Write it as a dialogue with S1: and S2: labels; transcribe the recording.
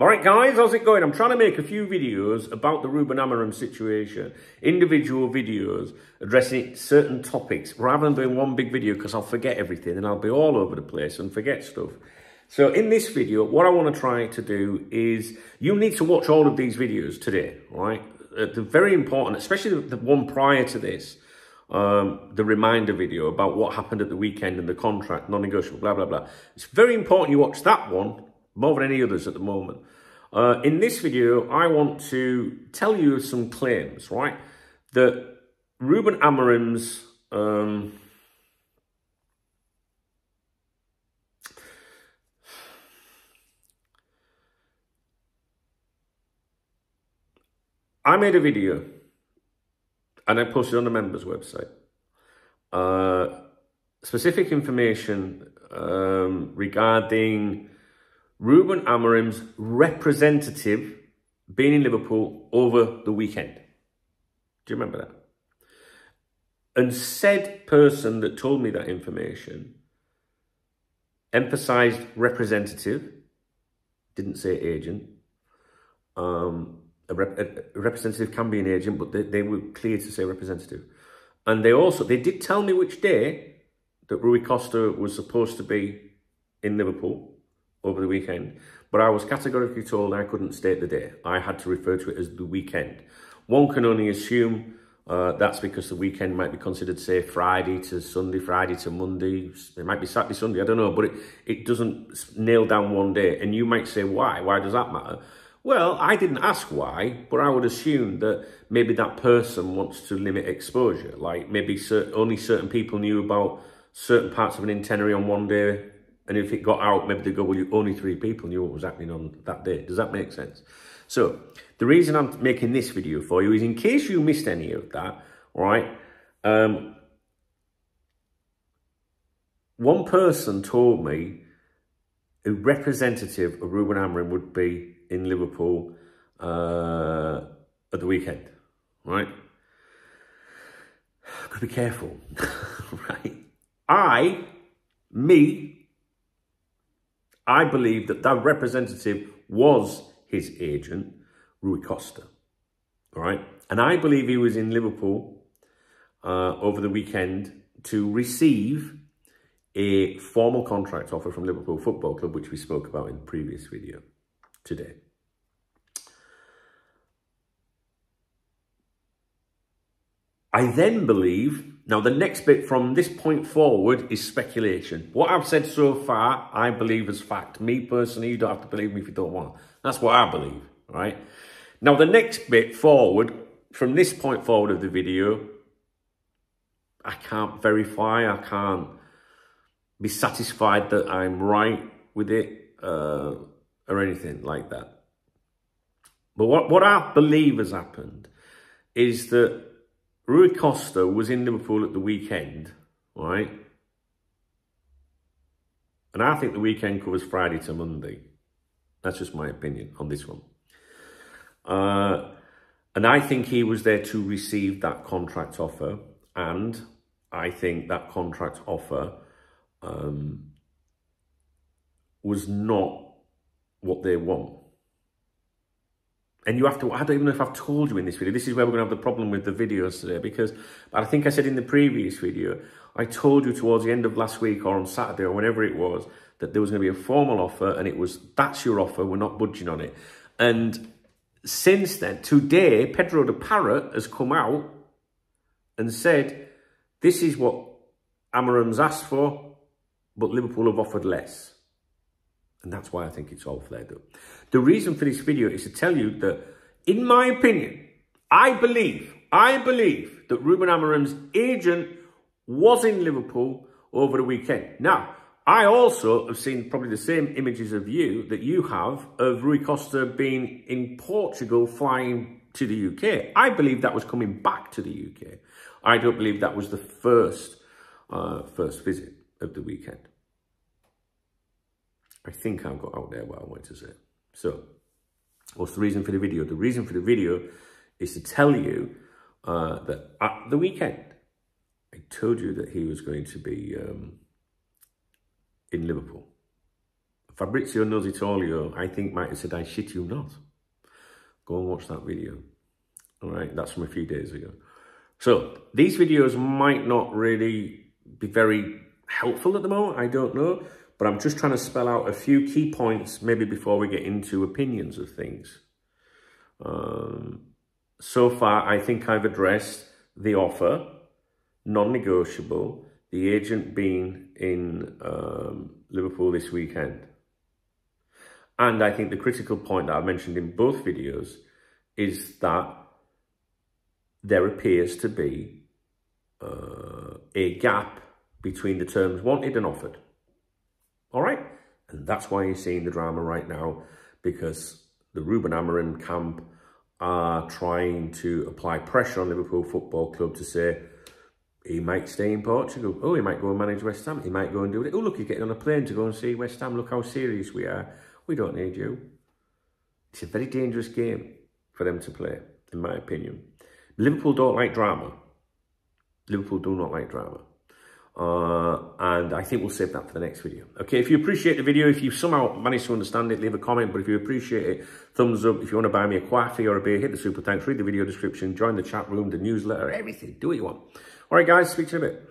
S1: All right, guys, how's it going? I'm trying to make a few videos about the Ruben Amorim situation, individual videos addressing certain topics, rather than doing one big video because I'll forget everything and I'll be all over the place and forget stuff. So in this video, what I want to try to do is, you need to watch all of these videos today, right? Uh, they're very important, especially the, the one prior to this, um, the reminder video about what happened at the weekend and the contract, non-negotiable, blah, blah, blah. It's very important you watch that one more than any others at the moment. Uh, in this video, I want to tell you some claims, right? That Ruben Amorim's um, I made a video and I posted on the members website. Uh, specific information um, regarding Ruben Amorim's representative being in Liverpool over the weekend. Do you remember that? And said person that told me that information emphasized representative, didn't say agent. Um, a, rep a, representative can be an agent, but they, they were clear to say representative. And they also, they did tell me which day that Rui Costa was supposed to be in Liverpool over the weekend, but I was categorically told I couldn't state the day. I had to refer to it as the weekend. One can only assume uh, that's because the weekend might be considered, say, Friday to Sunday, Friday to Monday. It might be Saturday, Sunday, I don't know, but it, it doesn't nail down one day. And you might say, why? Why does that matter? Well, I didn't ask why, but I would assume that maybe that person wants to limit exposure. Like maybe only certain people knew about certain parts of an itinerary on one day and if it got out, maybe they go, well, only three people knew what was happening on that day. Does that make sense? So the reason I'm making this video for you is in case you missed any of that, right? Um, one person told me a representative of Ruben Amorim would be in Liverpool uh, at the weekend, right? Got to be careful, right? I, me, I believe that that representative was his agent, Rui Costa. All right. And I believe he was in Liverpool uh, over the weekend to receive a formal contract offer from Liverpool Football Club, which we spoke about in the previous video today. I then believe now, the next bit from this point forward is speculation. What I've said so far, I believe as fact. Me personally, you don't have to believe me if you don't want. That's what I believe, right? Now, the next bit forward, from this point forward of the video, I can't verify, I can't be satisfied that I'm right with it uh, or anything like that. But what, what I believe has happened is that Rui Costa was in Liverpool at the weekend, right? And I think the weekend covers Friday to Monday. That's just my opinion on this one. Uh, and I think he was there to receive that contract offer. And I think that contract offer um, was not what they want. And you have to, I don't even know if I've told you in this video, this is where we're going to have the problem with the videos today because I think I said in the previous video, I told you towards the end of last week or on Saturday or whenever it was, that there was going to be a formal offer and it was, that's your offer, we're not budging on it. And since then, today, Pedro the Parrot has come out and said, this is what Amorim's asked for, but Liverpool have offered less. And that's why I think it's all flared up. The reason for this video is to tell you that, in my opinion, I believe, I believe that Ruben Amorim's agent was in Liverpool over the weekend. Now, I also have seen probably the same images of you that you have of Rui Costa being in Portugal flying to the UK. I believe that was coming back to the UK. I don't believe that was the first, uh, first visit of the weekend. I think I've got out there what I wanted to say. So, what's the reason for the video? The reason for the video is to tell you uh, that at the weekend, I told you that he was going to be um, in Liverpool Fabrizio Nositolio, I think might have said, I shit you not. Go and watch that video. All right, that's from a few days ago. So these videos might not really be very helpful at the moment, I don't know, but I'm just trying to spell out a few key points maybe before we get into opinions of things. Um, so far, I think I've addressed the offer, non-negotiable, the agent being in um, Liverpool this weekend. And I think the critical point that I mentioned in both videos is that there appears to be uh, a gap between the terms wanted and offered. All right? And that's why you're seeing the drama right now, because the Ruben Amorim camp are trying to apply pressure on Liverpool Football Club to say he might stay in Portugal. Oh, he might go and manage West Ham. He might go and do it. Oh, look, he's getting on a plane to go and see West Ham. Look how serious we are. We don't need you. It's a very dangerous game for them to play, in my opinion. Liverpool don't like drama. Liverpool do not like drama. Uh, and I think we'll save that for the next video. Okay, if you appreciate the video, if you somehow managed to understand it, leave a comment. But if you appreciate it, thumbs up. If you want to buy me a coffee or a beer, hit the super thanks, read the video description, join the chat room, the newsletter, everything. Do what you want. All right, guys, speak to you in a bit.